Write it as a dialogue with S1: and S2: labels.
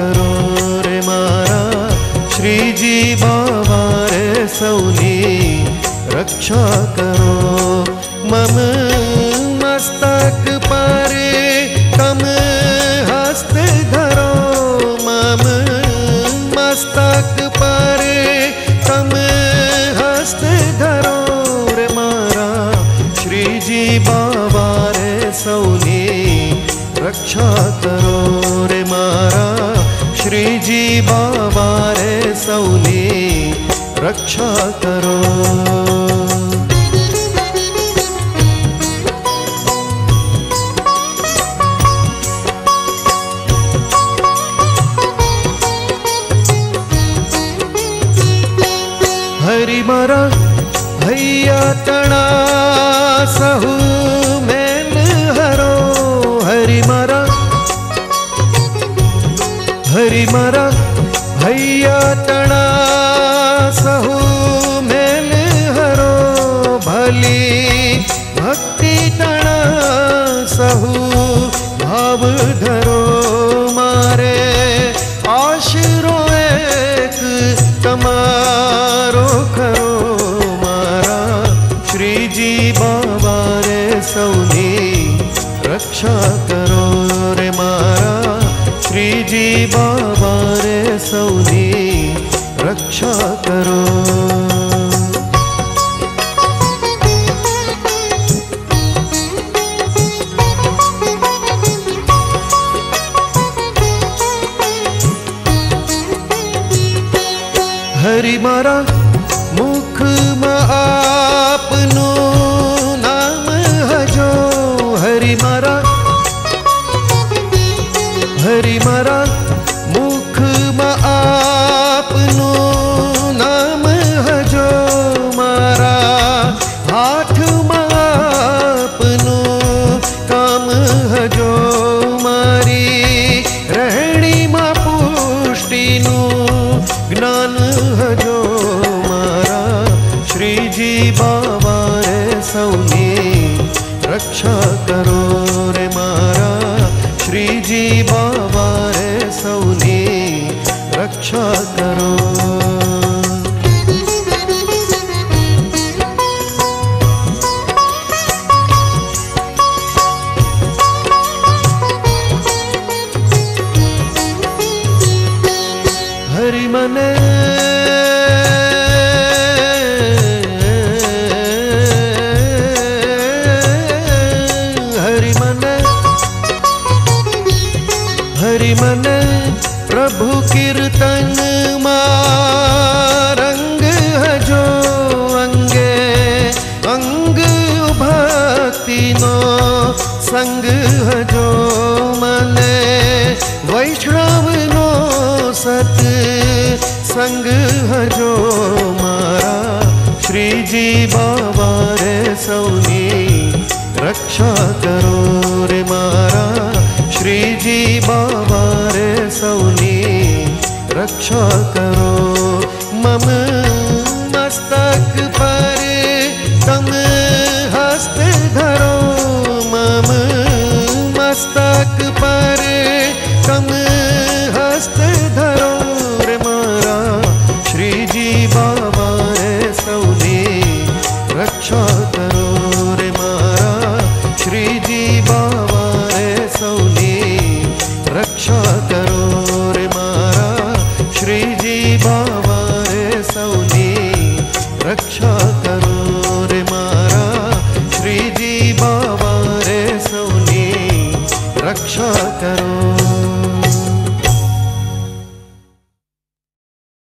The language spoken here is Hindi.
S1: करो रे मारा શ્રીજી બાવા રે સૌની રક્ષા કરો મમ મસ્તક પર તમ હસ્ત ધરો મમ મસ્તક પર તમ હસ્ત ધરો રે મારા શ્રીજી બાવા રે સૌની રક્ષા કરો जी बाबा रे सौनी रक्षा करो। भैया तणा सहु मैल हरो। हरि मरा हरि मरा चणा हरो भली। भक्ति सहू भाव धरो मारे। आशरो एक तमारो खरो। श्रीजी बाबा रे सऊदी रक्षा करो। हरी मारा રે भरि मन प्रभु कीर्तन मारंग हजो अंगे, अंग भक्ति नो संग हजो मने। वैष्णव नो सत संग हजो मारा। श्रीजी बाबा रे सौनी, रक्षा करो रक्षा करो। मम मस्तक पर तम हस्त धरो। मम मस्तक पर तम